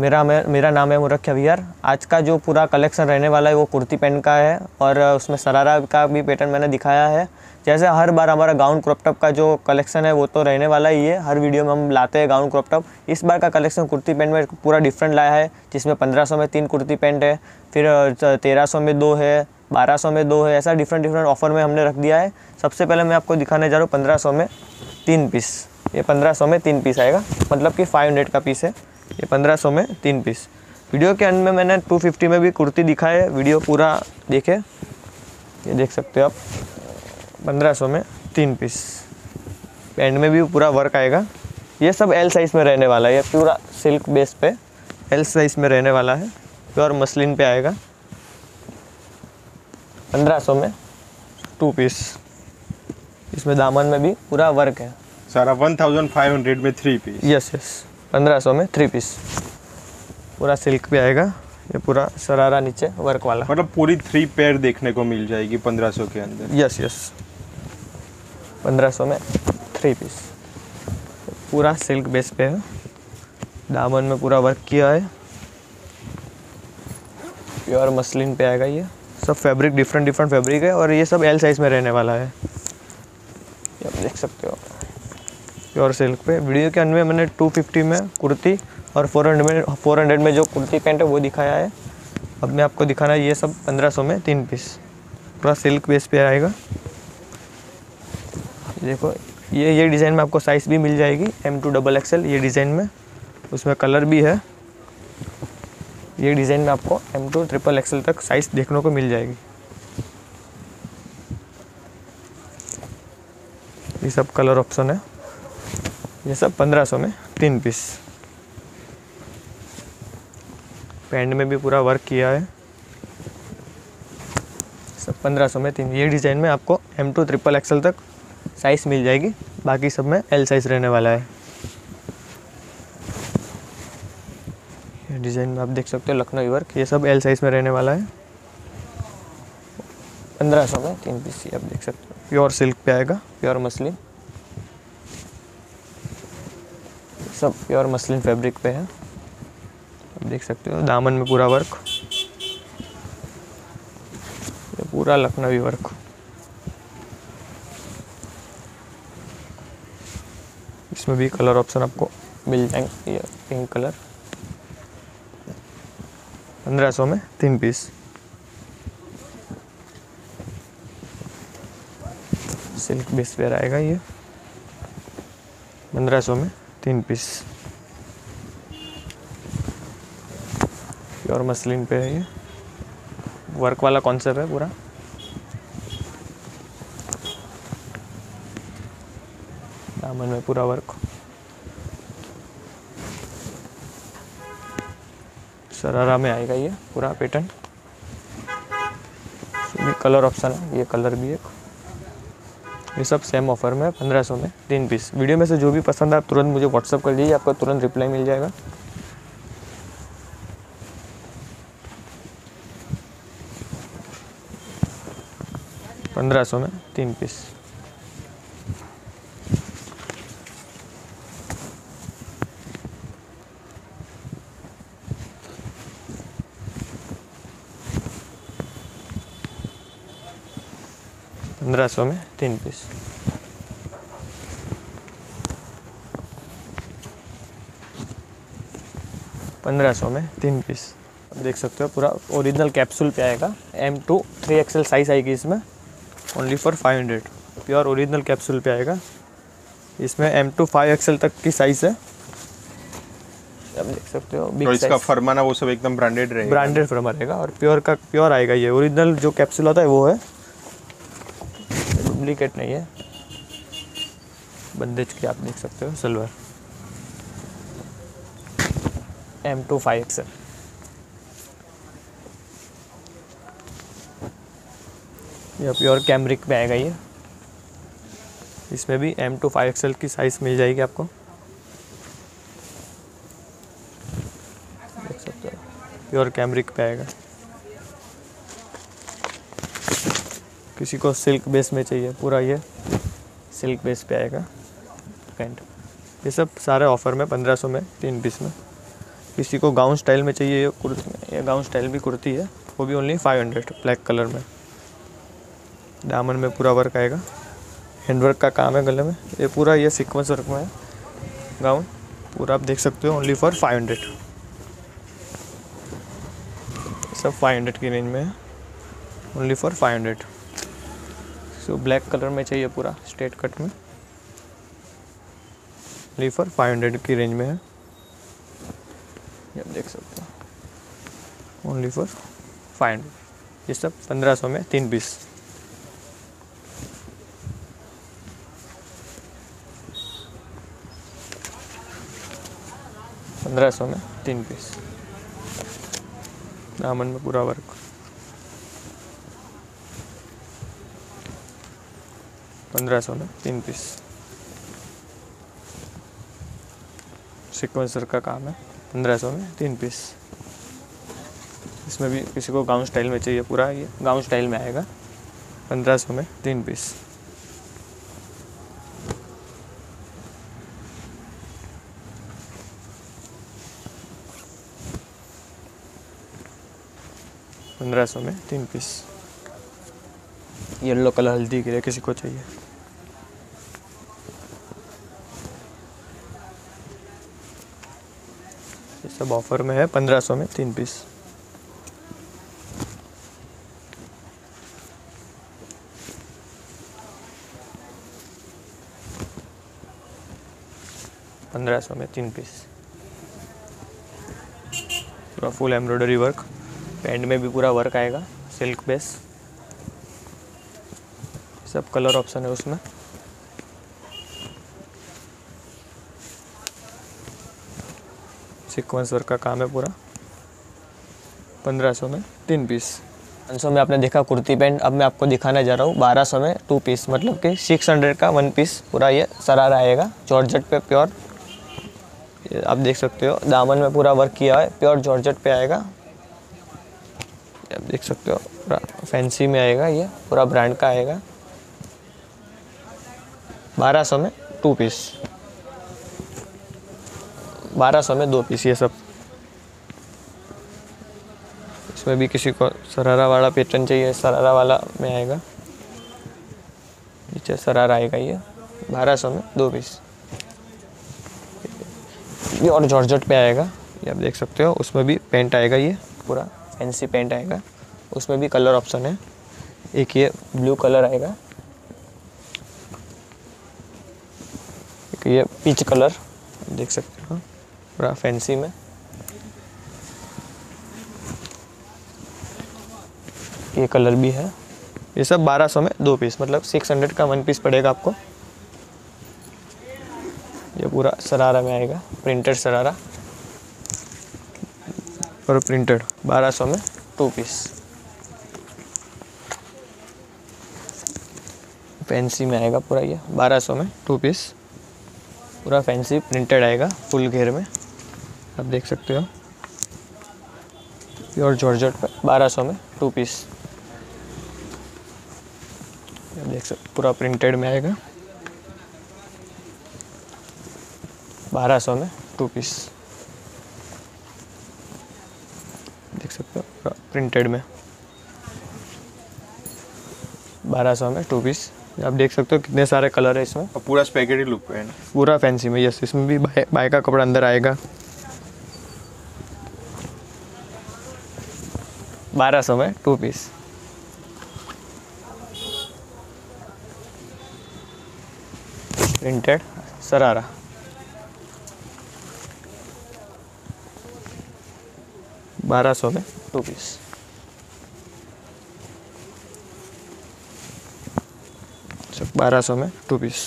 मेरा मेरा नाम है मुरक्ष अवियर आज का जो पूरा कलेक्शन रहने वाला है वो कुर्ती पैंट का है और उसमें सरारा का भी पैटर्न मैंने दिखाया है। जैसे हर बार हमारा गाउन क्रॉपटॉप का जो कलेक्शन है वो तो रहने वाला ही है। हर वीडियो में हम लाते हैं गाउन क्रॉपटॉप इस बार का कलेक्शन कुर्ती पैंट में पूरा डिफरेंट लाया है, जिसमें पंद्रह में तीन कुर्ती पैंट है, फिर तेरह में दो है, बारह में दो है, ऐसा डिफरेंट डिफरेंट ऑफ़र में हमने रख दिया है। सबसे पहले मैं आपको दिखाने जा रहा हूँ, पंद्रह में तीन पीस ये पंद्रह में तीन पीस आएगा मतलब कि फाइव का पीस है। ये पंद्रह सौ में तीन पीस। वीडियो के अंत में मैंने टू फिफ्टी में भी कुर्ती दिखाई है। वीडियो पूरा देखे। ये देख सकते हो आप। पंद्रह सौ में तीन पीस। एंड में भी पूरा वर्क आएगा। ये सब एल साइज़ में रहने वाला है। ये पूरा सिल्क बेस पे एल साइज़ में रहने वाला है। प्योर मसलिन पे आएगा। पंद्रह सौ में टू पीस इसमें दामन में भी पूरा वर्क है। सारा वन थाउज़ेंड फाइव हंड्रेड में थ्री पीस यस यस पंद्रह सौ में थ्री पीस पूरा सिल्क पे आएगा ये पूरा शरारा नीचे वर्क वाला। मतलब पूरी थ्री पेयर देखने को मिल जाएगी पंद्रह सौ के अंदर। यस यस पंद्रह सौ में थ्री पीस पूरा सिल्क बेस पे है। दामन में पूरा वर्क किया है। प्योर मसलिन पे आएगा ये। सब फैब्रिक डिफरेंट डिफरेंट फैब्रिक है और ये सब एल साइज़ में रहने वाला है। ये आप देख सकते हो। प्योर सिल्क पे। वीडियो के अंत में मैंने 250 में कुर्ती और 400 में 400 में जो कुर्ती पैंट है वो दिखाया है। अब मैं आपको दिखाना है ये सब 1500 में तीन पीस पूरा सिल्क बेस पे आएगा। देखो, ये ये डिज़ाइन में आपको साइज़ भी मिल जाएगी एम टू डबल एक्सएल ये डिज़ाइन में। उसमें कलर भी है। ये डिज़ाइन में आपको एम टू ट्रिपल एक्सएल तक साइज़ देखने को मिल जाएगी। ये सब कलर ऑप्शन है। ये सब 1500 में, तीन पीस। पैंट में भी पूरा वर्क किया है। सब 1500 में तीन, ये डिज़ाइन में आपको एम टू ट्रिपल एक्सल तक साइज़ मिल जाएगी। बाकी सब में एल साइज़ रहने वाला है। ये डिज़ाइन में आप देख सकते हो लखनऊ वर्क ये सब एल साइज़ में रहने वाला है। पंद्रह सौ में तीन पीस, ये आप देख सकते हो। प्योर सिल्क पे आएगा प्योर मसलिन सब प्योर मसलिन फैब्रिक पे है। आप देख सकते हो, दामन में पूरा वर्क ये पूरा लखनवी वर्क इसमें भी कलर ऑप्शन आपको मिल जाएँगे ये पिंक कलर पंद्रह सौ में तीन पीस सिल्क बेस वेयर आएगा ये। पंद्रह सौ में। तीन पीस प्योर मसलिन पे है ये. वर्क वाला कॉन्सेप्ट है पूरा. दामन में पूरा वर्क सरारा में आएगा ये पूरा पैटर्न कलर ऑप्शन है. ये कलर भी एक. ये सब सेम ऑफ़र में, पंद्रह सौ में, तीन पीस वीडियो में से जो भी पसंद आप तुरंत मुझे व्हाट्सअप कर लीजिए, आपको तुरंत रिप्लाई मिल जाएगा। पंद्रह सौ में, तीन पीस पंद्रह सौ में तीन पीस पंद्रह सौ में तीन पीस अब देख सकते हो पूरा ओरिजिनल कैप्सूल पे आएगा। M to three XL size आएगी इसमें। Only for five hundred pure original capsule पे आएगा। इसमें एम टू फाइव एक्सएल तक की साइज़ है। अब देख सकते हो तो बिग इसका फरमाना वो सब एकदम ब्रांडेड रहेगा। ब्रांडेड फरमा रहेगा और प्योर का प्योर आएगा ये। ओरिजिनल जो कैप्सूल होता है वो है डुप्लीकेट नहीं है। बंदेज की आप देख सकते हो, silver. M to five XL ये प्योर कैमरिक में आएगा ये। इसमें भी एम टू फाइव एक्सएल की साइज़ मिल जाएगी आपको। देख सकते हो प्योर कैमरिक पे आएगा। किसी को सिल्क बेस में चाहिए। पूरा ये सिल्क बेस पे आएगा। पैंट ये सब सारे ऑफ़र में, पंद्रह सौ में, तीन पीस में। किसी को गाउन स्टाइल में चाहिए, ये कुर्ती, ये गाउन स्टाइल भी कुर्ती है। वो भी only five hundred black colour में। दामन में पूरा वर्क आएगा। हैंडवर्क का काम है गले में। ये पूरा ये सीक्वेंस वर्क में है। गाउन पूरा आप देख सकते हो ओनली फॉर फाइव हंड्रेड सब फाइव हंड्रेड की रेंज में है। Only for five hundred so black colour में चाहिए पूरा स्ट्रेट कट में। ओनली फॉर फाइव हंड्रेड की रेंज में है। ये आप देख सकते हो। ओनली फॉर फाइव हंड्रेड ये सब पंद्रह सौ में, तीन पीस पंद्रह सौ में, तीन पीस दामन में पूरा वर्क पंद्रह सौ में तीन पीस। सिक्वेंसर का काम है, पंद्रह सौ में तीन पीस। इसमें भी किसी को गाउन स्टाइल में चाहिए पूरा, ये गाउन स्टाइल में आएगा, पंद्रह सौ में तीन पीस। पंद्रह सौ में तीन पीस। येलो कलर हल्दी के लिए किसी को चाहिए। सब ऑफ़र में है, पंद्रह सौ में तीन पीस। पंद्रह सौ में तीन पीस। पूरा फुल एम्ब्रॉयडरी वर्क पैंट में भी पूरा वर्क आएगा सिल्क बेस सब कलर ऑप्शन है उसमें। सीक्वेंस वर्क का काम है पूरा। पंद्रह सौ में, तीन पीस पाँच सौ में आपने देखा कुर्ती पैंट अब मैं आपको दिखाने जा रहा हूँ, बारह सौ में टू पीस मतलब कि सिक्स हंड्रेड का वन पीस पूरा ये सरारा आएगा जॉर्जेट पे प्योर आप देख सकते हो, दामन में पूरा वर्क किया है प्योर जॉर्जेट पे आएगा। आप देख सकते हो, पूरा फैंसी में आएगा ये, पूरा ब्रांड का आएगा। बारह सौ में टू पीस बारह सौ में दो पीस ये सब। इसमें भी किसी को सरारा वाला पैटर्न चाहिए सरारा वाला में आएगा। नीचे सरारा आएगा ये, बारह सौ में दो पीस। ये और जॉर्जट पे आएगा, ये आप देख सकते हो, उसमें भी पेंट आएगा ये, पूरा फैंसी पेंट आएगा। उसमें भी कलर ऑप्शन है। एक ये ब्लू कलर आएगा। एक ये पीच कलर देख सकते पूरा फैंसी में। ये कलर भी है। ये सब 1200 में दो पीस मतलब 600 का वन पीस पड़ेगा आपको। ये पूरा सरारा में आएगा प्रिंटेड सरारा और प्रिंटेड 1200 में टू पीस फैंसी में आएगा पूरा ये 1200 में टू पीस पूरा फैंसी प्रिंटेड आएगा फुल घेर में। आप देख सकते हो। प्योर जॉर्जेट पे 1200 में टू पीस आप देख सकते पूरा प्रिंटेड में आएगा। 1200 में टू पीस देख सकते हो पूरा प्रिंटेड में। 1200 में टू पीस आप देख सकते हो कितने सारे कलर है इसमें। और पूरा स्पेगेटी लुक पे है ना। पूरा फैंसी में यस इसमें भी बाय बाय का कपड़ा अंदर आएगा। बारह सौ में टू पीस प्रिंटेड सरारा बारह सौ में टू पीस बारह सौ में टू पीस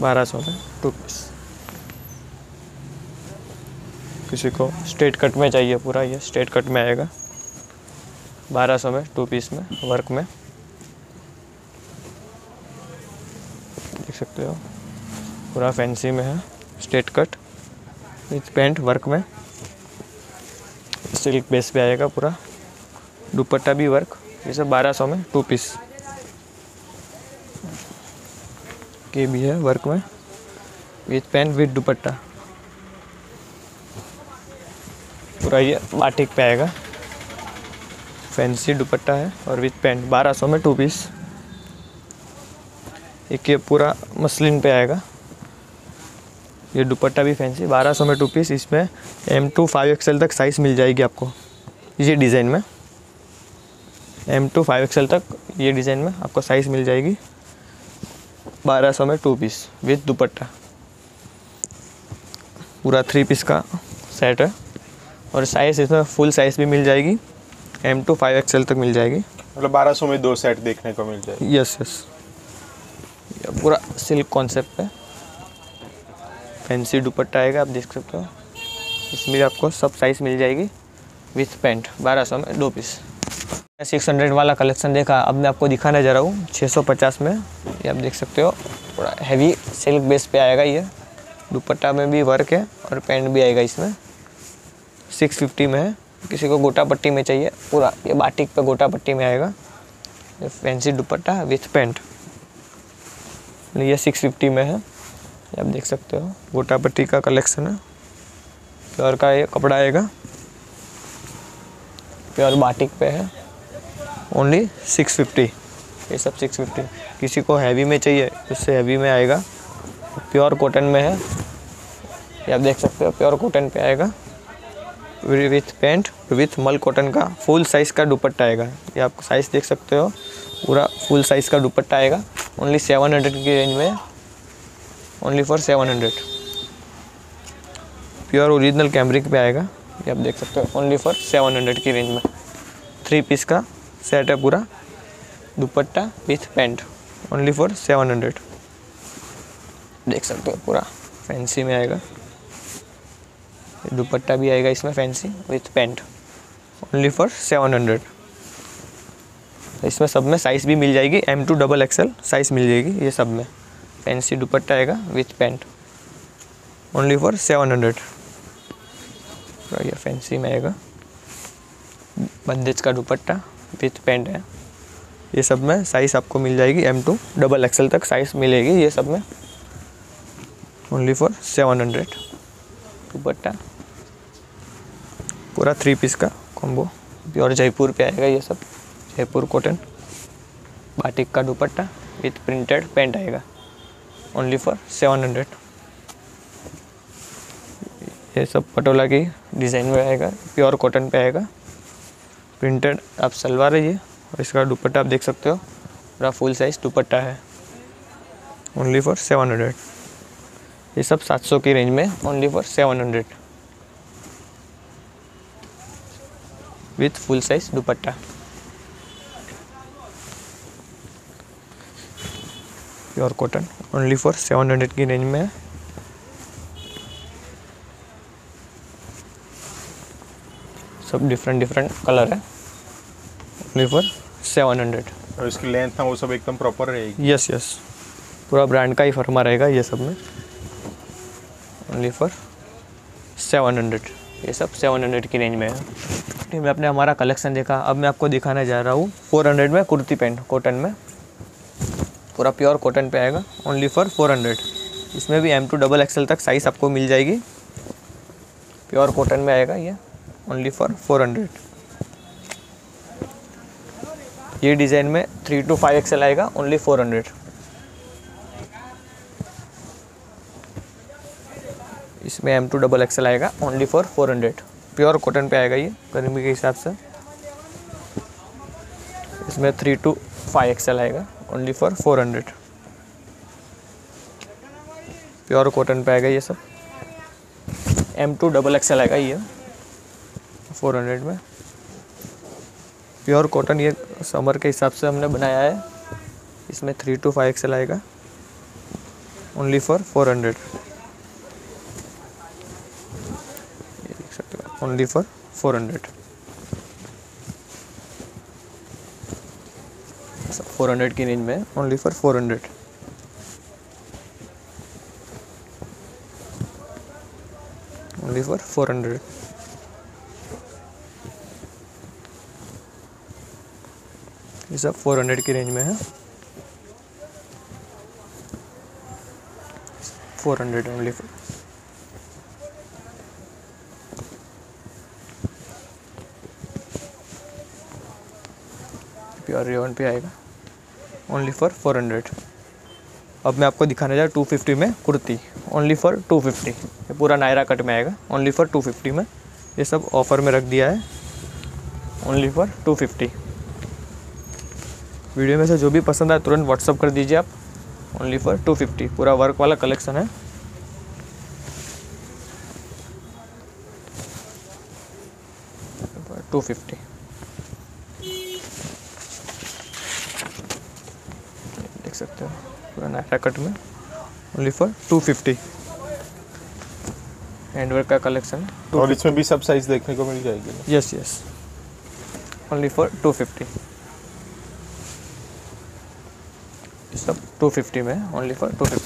बारह सौ में। टू पीस किसी को स्ट्रेट कट में चाहिए पूरा, ये स्ट्रेट कट में आएगा। बारह सौ में टू पीस में वर्क में। देख सकते हो, पूरा फैंसी में है straight cut with paint work में। सिल्क बेस पे आएगा पूरा। दुपट्टा भी वर्क ये सब बारह सौ में टू पीस के भी है वर्क में। With pen with dupatta. पूरा ये बाटिक पे आएगा। फैंसी दुपट्टा है और विथ पेंट बारह सौ में टू पीस एक ये पूरा मसलिन पे आएगा। ये दुपट्टा भी फैंसी बारह सौ में टू पीस इसमें एम टू फाइव एक्सएल तक साइज़ मिल जाएगी आपको ये डिज़ाइन में। एम टू फाइव एक्सएल तक ये डिज़ाइन में आपको साइज़ मिल जाएगी। बारह सौ में टू पीस विथ दुपट्टा। पूरा थ्री पीस का सेट है। और साइज़ इसमें फुल साइज़ भी मिल जाएगी। एम टू फाइव एक्सएल तक मिल जाएगी। मतलब 1200 में दो सेट देखने को मिल जाएगी। यस यस ये पूरा सिल्क कॉन्सेप्ट है। फैंसी दुपट्टा आएगा आप देख सकते हो। इसमें भी आपको सब साइज़ मिल जाएगी। विथ पेंट 1200 में दो पीस सिक्स हंड्रेड वाला कलेक्शन देखा। अब मैं आपको दिखाने जा रहा हूँ। 650 में। ये आप देख सकते हो। पूरा हैवी सिल्क बेस पे आएगा ये। दुपट्टा में भी वर्क है और पैंट भी आएगा इसमें। 650 में है। किसी को गोटा पट्टी में चाहिए। पूरा ये बाटिक पे गोटा पट्टी में आएगा। ये फैंसी दुपट्टा विथ पेंट ये 650 में है। ये आप देख सकते हो। गोटा पट्टी का कलेक्शन है। प्योर का ये कपड़ा आएगा। प्योर बाटिक पे है। ओनली 650 ये सब 650 किसी को हैवी में चाहिए, उससे हैवी में आएगा। प्योर कॉटन में है। ये आप देख सकते हो, प्योर कॉटन पे आएगा। विथ पेंट विथ मल कॉटन का फुल साइज़ का दुपट्टा आएगा। ये आप साइज़ देख सकते हो, पूरा फुल साइज़ का दुपट्टा आएगा। ओनली सेवन हंड्रेड की रेंज में। Only for seven hundred pure original cambric पे आएगा। ये आप देख सकते हो ओनली फॉर सेवन हंड्रेड की रेंज में। थ्री पीस का सेट है पूरा। Dupatta with paint only for seven hundred देख सकते हो पूरा। फैंसी में आएगा। दुपट्टा भी आएगा इसमें fancy with paint only for seven hundred इसमें सब में साइज़ भी मिल जाएगी। M two double XL size मिल जाएगी ये सब में। फैंसी दुपट्टा आएगा with paint only for seven hundred fancy में आएगा। बंदेज का दुपट्टा। विथ पेंट है। ये सब में साइज़ आपको मिल जाएगी एम टू डबल एक्सएल तक साइज़ मिलेगी ये सब में। Only for seven hundred dupatta. पूरा थ्री पीस का कॉम्बो प्योर जयपुर पे आएगा ये सब। जयपुर कॉटन बाटिक का दुपट्टा विथ प्रिंटेड पेंट आएगा। ओनली फॉर सेवन हंड्रेड ये सब पटोला की डिज़ाइन में आएगा। प्योर कॉटन पे आएगा। प्रिंटेड, आप सलवार है ये और इसका दुपट्टा आप देख सकते हो। पूरा फुल साइज़ दुपट्टा है। ओनली फॉर सेवन हंड्रेड ये सब 700 की रेंज में only for 700 with full size dupatta. Pure cotton only for 700 की रेंज में है। सब डिफरेंट डिफरेंट कलर है। ओनली फॉर 700 और इसकी लेंथ ना वो सब एकदम प्रॉपर रहेगी। यस यस पूरा ब्रांड का ही फर्मा रहेगा ये सब में। ओनली फॉर सेवन हंड्रेड ये सब सेवन हंड्रेड की रेंज में है। ठीक है आपने हमारा कलेक्शन देखा। अब मैं आपको दिखाने जा रहा हूँ। फोर हंड्रेड में कुर्ती पैंट कॉटन में। पूरा प्योर कॉटन पे आएगा। ओनली फॉर फोर हंड्रेड इसमें भी एम टू डबल एक्सएल तक साइज़ आपको मिल जाएगी। प्योर कॉटन में आएगा ये। ओनली फॉर फोर हंड्रेड ये डिज़ाइन में थ्री टू फाइव एक्सएल आएगा ओनली फोर हंड्रेड इसमें एम टू डबल एक्सएल आएगा only for four hundred pure cotton पे आएगा ये, गर्मी के हिसाब से। इसमें थ्री टू फाइव एक्सएल आएगा only for four hundred pure cotton पे आएगा ये सब। एम टू डबल एक्सएल आएगा ये फोर हंड्रेड में। प्योर कॉटन ये समर के हिसाब से हमने बनाया है। इसमें थ्री टू फाइव एक्सएल आएगा। ओनली फॉर फोर हंड्रेड सकते only for four hundred four hundred की रेंज में only for four hundred only for four hundred ये सब फोर हंड्रेड की रेंज में है। Four hundred only pure rayon पे आएगा। ओनली फॉर फोर हंड्रेड अब मैं आपको दिखाने जा टू फिफ्टी में kurti. Only for two fifty ये पूरा नायरा कट में आएगा। ओनली फॉर टू फिफ्टी में। ये सब ऑफ़र में रख दिया है। Only for two fifty video में से जो भी पसंद आए तुरंत व्हाट्सअप कर दीजिए आप। ओनली फॉर टू फिफ्टी पूरा वर्क वाला कलेक्शन है। टू फिफ्टी देख सकते हो पूरा नायरा कट में। Only for two fifty handwork का कलेक्शन और इसमें भी सब साइज़ देखने को मिल जाएगी। Yes yes only for two fifty सब टू फिफ्टी में ओनली फॉर टू फिफ्टी